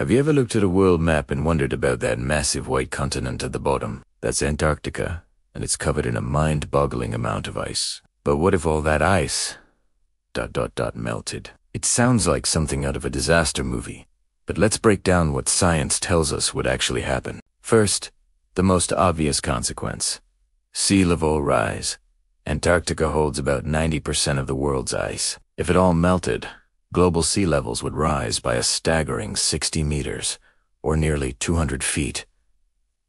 Have you ever looked at a world map and wondered about that massive white continent at the bottom? That's Antarctica, and it's covered in a mind-boggling amount of ice. But what if all that ice dot dot dot melted? It sounds like something out of a disaster movie, but let's break down what science tells us would actually happen. First, the most obvious consequence. Sea level rise. Antarctica holds about 90% of the world's ice. If it all melted, global sea levels would rise by a staggering 60 meters, or nearly 200 feet.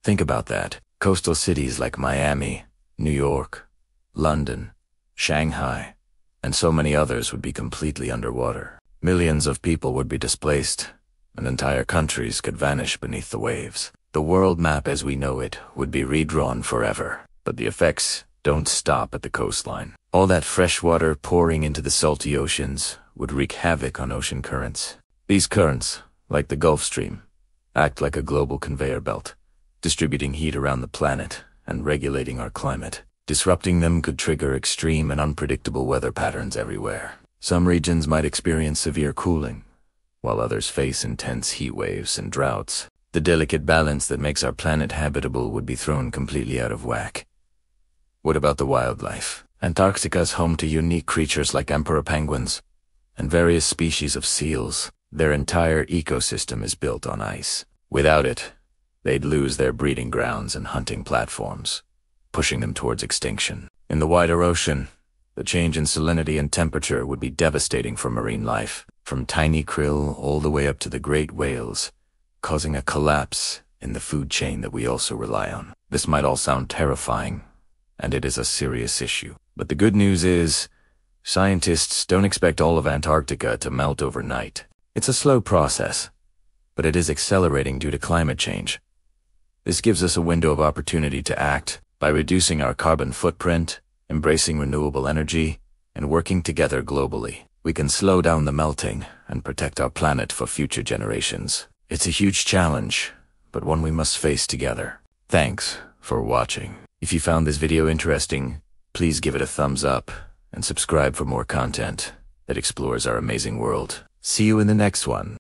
Think about that. Coastal cities like Miami, New York, London, Shanghai, and so many others would be completely underwater. Millions of people would be displaced, and entire countries could vanish beneath the waves. The world map as we know it would be redrawn forever, but the effects don't stop at the coastline. All that fresh water pouring into the salty oceans would wreak havoc on ocean currents. These currents, like the Gulf Stream, act like a global conveyor belt, distributing heat around the planet and regulating our climate. Disrupting them could trigger extreme and unpredictable weather patterns everywhere. Some regions might experience severe cooling, while others face intense heat waves and droughts. The delicate balance that makes our planet habitable would be thrown completely out of whack. What about the wildlife? Antarctica is home to unique creatures like emperor penguins and various species of seals. Their entire ecosystem is built on ice. Without it, they'd lose their breeding grounds and hunting platforms, pushing them towards extinction. In the wider ocean, the change in salinity and temperature would be devastating for marine life, from tiny krill all the way up to the great whales, causing a collapse in the food chain that we also rely on. This might all sound terrifying, and it is a serious issue. But the good news is, scientists don't expect all of Antarctica to melt overnight. It's a slow process, but it is accelerating due to climate change. This gives us a window of opportunity to act by reducing our carbon footprint, embracing renewable energy, and working together globally. We can slow down the melting and protect our planet for future generations. It's a huge challenge, but one we must face together. Thanks for watching. If you found this video interesting, please give it a thumbs up and subscribe for more content that explores our amazing world. See you in the next one.